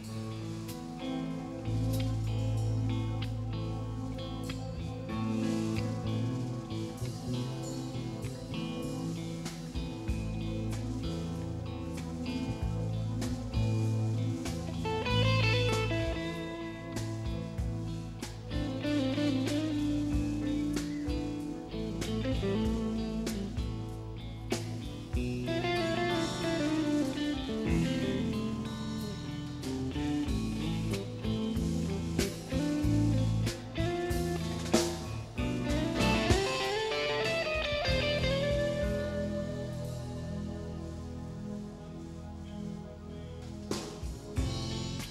Mm-hmm.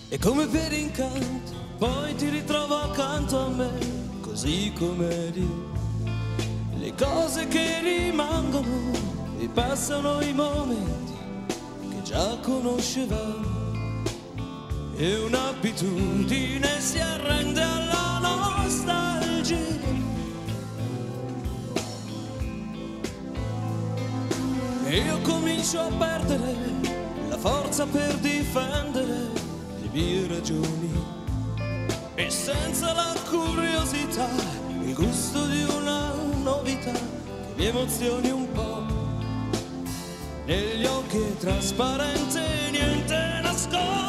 E come per incanto, poi ti ritrovo accanto a me, così come eri. Le cose che rimangono e passano i momenti che già conoscevamo. E un'abitudine si arrende alla nostalgia. E io comincio a perdere la forza per difendere mie ragioni. E senza la curiosità, il gusto di una novità che mi emozioni un po'. Negli occhi è trasparente, niente nasconderò.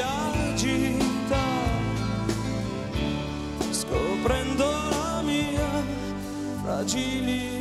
Agita scoprendo la mia fragilità.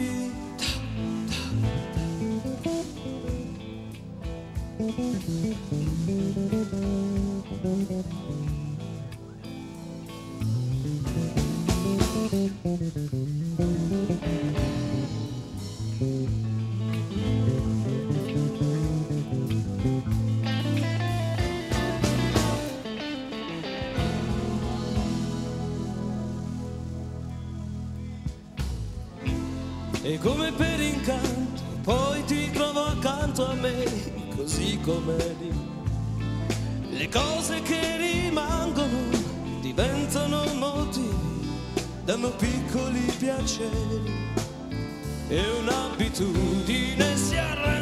E come per incanto, poi ti trovo accanto a me, così come eri. Le cose che rimangono diventano motivi, danno piccoli piaceri. E un'abitudine si arrende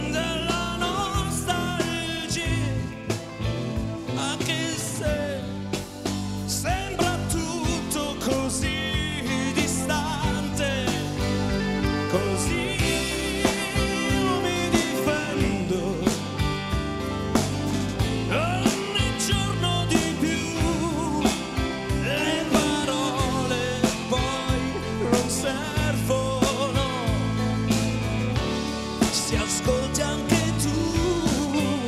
Se ascolti anche tu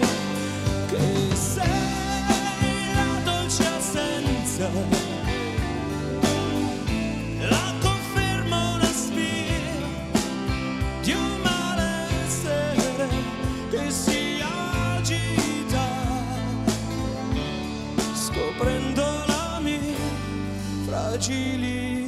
che sei la dolce assenza. La conferma spia di un malessere che si agita, scoprendo la mia fragilità.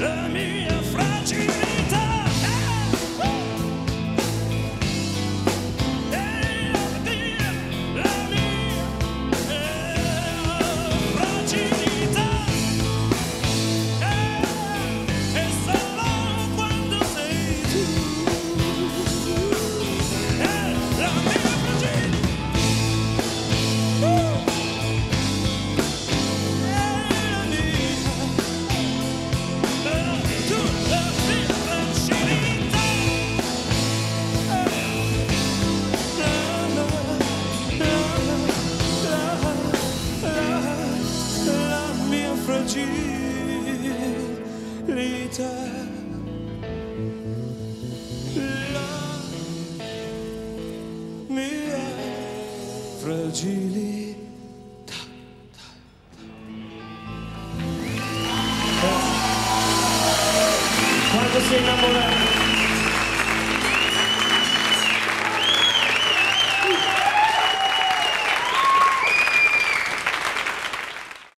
Eh, la fragilità. Quando sei innamorato